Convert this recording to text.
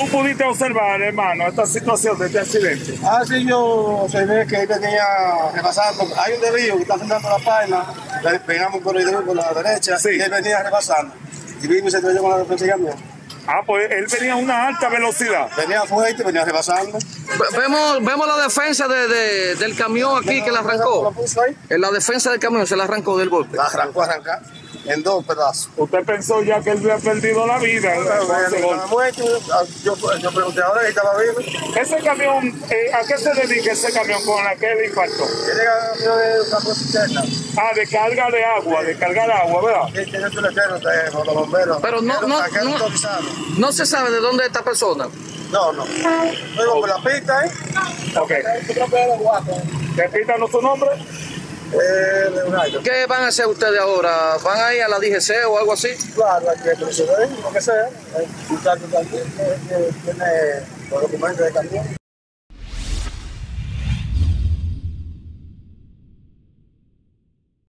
¿Tú pudiste observar, hermano, esta situación de este accidente? Ah, sí, yo observé que él venía rebasando. Hay un desvío que está frente la página, le pegamos un corredor por la derecha Sí. y él venía rebasando. Y vino y se estrelló con la defensa y cambió. Ah, pues él venía a una alta velocidad. Venía fuerte, venía rebasando. Ve- Vemos, vemos la defensa de- de- del camión aquí que la arrancó. puso ahí, En la defensa del camión se la arrancó del golpe. la arrancó, arrancar en dos pedazos. Usted pensó ya que él había perdido la vida. ese muerto, yo, yo pregunté ahora si estaba vivo. Ese camión, eh, ¿a qué se dedica ese camión con la que él impactó? Él era amigo de una cisterna. Ah, de carga de agua, de cargar agua, ¿verdad? Él tiene su letrero ustedes, con los bomberos. Pero no- no- no-. No se sabe de dónde es esta persona. No, no. Luego por la pista, ¿eh? Ok. Repítanos su nombre. Eh, Leonardo. ¿Qué van a hacer ustedes ahora? ¿Van a ir a la DGC o algo así? Claro, hay que proceder, lo que sea. El muchacho también eh, eh, tiene los documentos de camión.